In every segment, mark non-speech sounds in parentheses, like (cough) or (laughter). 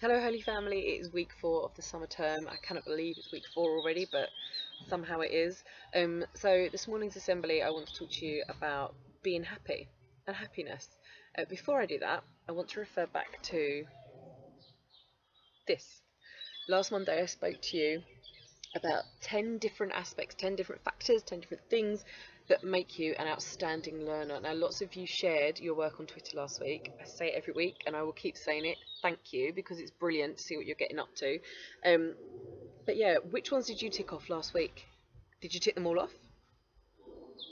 Hello Holy Family, it is week four of the summer term. I cannot believe it's week four already, but somehow it is. Um, so this morning's assembly I want to talk to you about being happy and happiness. Uh, before I do that, I want to refer back to this. Last Monday I spoke to you about 10 different aspects, 10 different factors, 10 different things that make you an outstanding learner. Now, lots of you shared your work on Twitter last week. I say it every week and I will keep saying it. Thank you because it's brilliant to see what you're getting up to. Um, but yeah, which ones did you tick off last week? Did you tick them all off?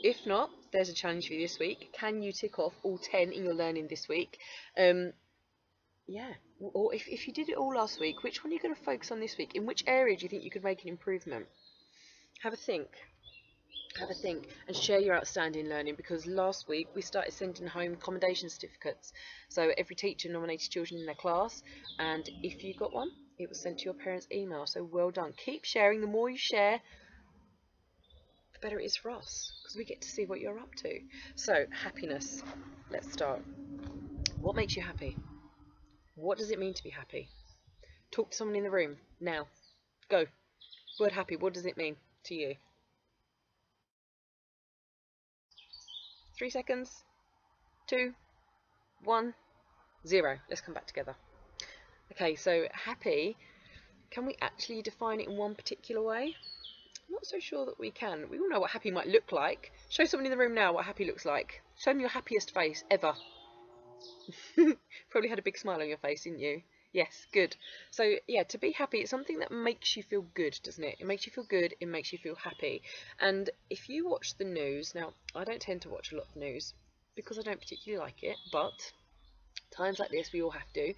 If not, there's a challenge for you this week. Can you tick off all 10 in your learning this week? Um, yeah, or if, if you did it all last week, which one are you going to focus on this week? In which area do you think you could make an improvement? Have a think have a think and share your outstanding learning because last week we started sending home commendation certificates. So every teacher nominated children in their class and if you got one it was sent to your parents email. So well done. Keep sharing. The more you share the better it is for us because we get to see what you're up to. So happiness. Let's start. What makes you happy? What does it mean to be happy? Talk to someone in the room. Now go. Word happy. What does it mean to you three seconds, two, one, zero. Let's come back together. Okay, so happy, can we actually define it in one particular way? I'm not so sure that we can. We all know what happy might look like. Show someone in the room now what happy looks like. Show them your happiest face ever. (laughs) Probably had a big smile on your face, didn't you? Yes, good. So yeah, to be happy, it's something that makes you feel good, doesn't it? It makes you feel good, it makes you feel happy. And if you watch the news, now I don't tend to watch a lot of news because I don't particularly like it, but times like this we all have to.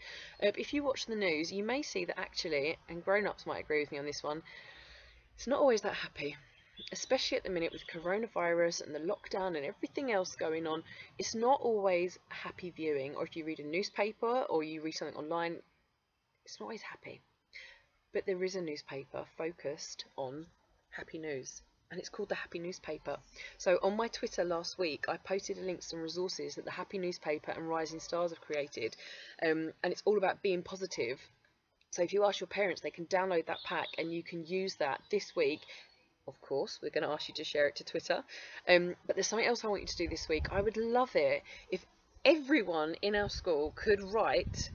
Uh, if you watch the news, you may see that actually, and grown-ups might agree with me on this one, it's not always that happy especially at the minute with coronavirus and the lockdown and everything else going on, it's not always happy viewing. Or if you read a newspaper or you read something online, it's not always happy. But there is a newspaper focused on happy news and it's called the Happy Newspaper. So on my Twitter last week, I posted a link to some resources that the Happy Newspaper and Rising Stars have created, um, and it's all about being positive. So if you ask your parents, they can download that pack and you can use that this week. Of course, we're going to ask you to share it to Twitter. Um, but there's something else I want you to do this week. I would love it if everyone in our school could write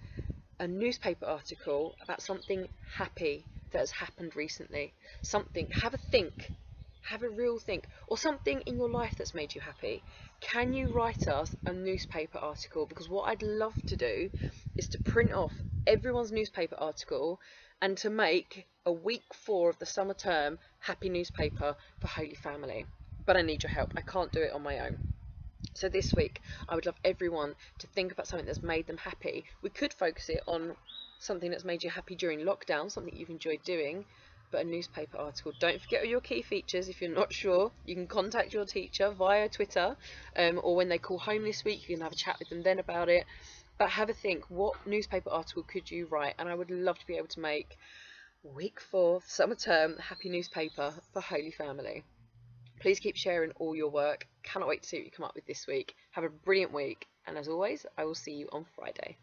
a newspaper article about something happy that has happened recently. Something, have a think, have a real think, or something in your life that's made you happy. Can you write us a newspaper article? Because what I'd love to do is to print off everyone's newspaper article and to make a week four of the summer term happy newspaper for Holy Family. But I need your help. I can't do it on my own. So this week, I would love everyone to think about something that's made them happy. We could focus it on something that's made you happy during lockdown, something you've enjoyed doing, but a newspaper article. Don't forget all your key features. If you're not sure, you can contact your teacher via Twitter, um, or when they call home this week, you can have a chat with them then about it. But have a think, what newspaper article could you write? And I would love to be able to make week four, summer term, happy newspaper for Holy Family. Please keep sharing all your work. Cannot wait to see what you come up with this week. Have a brilliant week. And as always, I will see you on Friday.